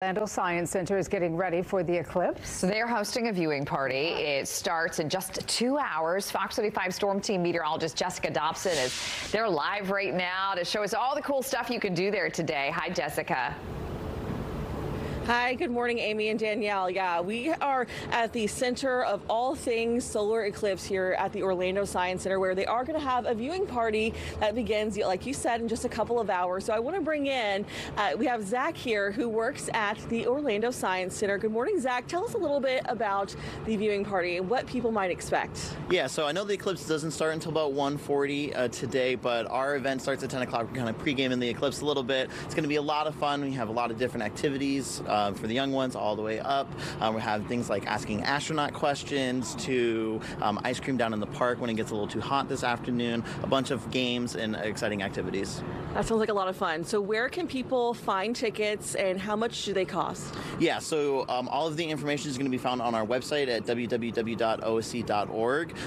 Orlando Science Center is getting ready for the eclipse. So they're hosting a viewing party. It starts in just two hours. Fox 35 Storm Team meteorologist Jessica Dobson is there live right now to show us all the cool stuff you can do there today. Hi, Jessica. Hi, good morning, Amy and Danielle. Yeah, we are at the center of all things solar eclipse here at the Orlando Science Center, where they are going to have a viewing party that begins, like you said, in just a couple of hours. So I want to bring in, uh, we have Zach here who works at the Orlando Science Center. Good morning, Zach. Tell us a little bit about the viewing party and what people might expect. Yeah, so I know the eclipse doesn't start until about 1.40 uh, today, but our event starts at 10 o'clock. We're kind of pre-gaming the eclipse a little bit. It's going to be a lot of fun. We have a lot of different activities. Uh, uh, for the young ones all the way up. Um, we have things like asking astronaut questions to um, ice cream down in the park when it gets a little too hot this afternoon, a bunch of games and exciting activities. That sounds like a lot of fun. So where can people find tickets and how much do they cost? Yeah, so um, all of the information is going to be found on our website at www.osc.org.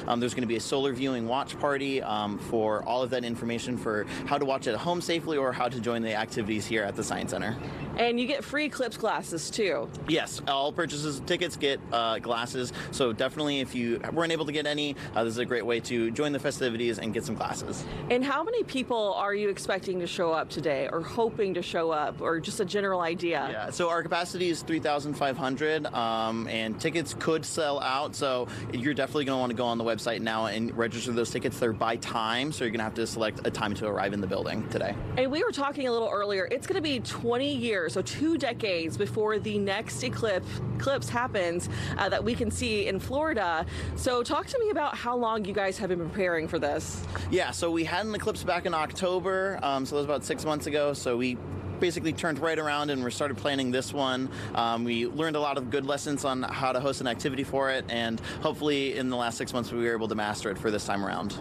Um, there's going to be a solar viewing watch party um, for all of that information for how to watch at home safely or how to join the activities here at the Science Center. And you get free Eclipse glasses too. Yes, all purchases tickets get uh, glasses. So definitely, if you weren't able to get any, uh, this is a great way to join the festivities and get some glasses. And how many people are you expecting to show up today, or hoping to show up, or just a general idea? Yeah. So our capacity is 3,500, um, and tickets could sell out. So you're definitely going to want to go on the website now and register those tickets. They're by time, so you're going to have to select a time to arrive in the building today. And we were talking a little earlier. It's going to be 20 years years, so two decades before the next eclipse, eclipse happens uh, that we can see in Florida. So talk to me about how long you guys have been preparing for this. Yeah, so we had an eclipse back in October, um, so that was about six months ago. So we basically turned right around and we started planning this one. Um, we learned a lot of good lessons on how to host an activity for it, and hopefully in the last six months we were able to master it for this time around.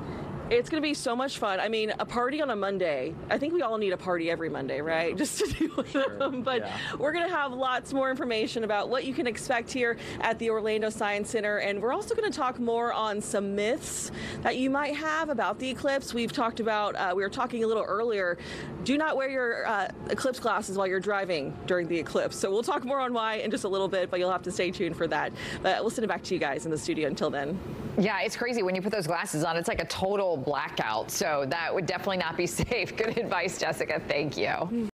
It's going to be so much fun. I mean, a party on a Monday. I think we all need a party every Monday, right? Just to do with sure. them. But yeah. we're going to have lots more information about what you can expect here at the Orlando Science Center. And we're also going to talk more on some myths that you might have about the eclipse. We've talked about, uh, we were talking a little earlier, do not wear your uh, eclipse glasses while you're driving during the eclipse. So we'll talk more on why in just a little bit, but you'll have to stay tuned for that. But we'll send it back to you guys in the studio until then. Yeah, it's crazy when you put those glasses on. It's like a total blackout. So that would definitely not be safe. Good advice, Jessica. Thank you.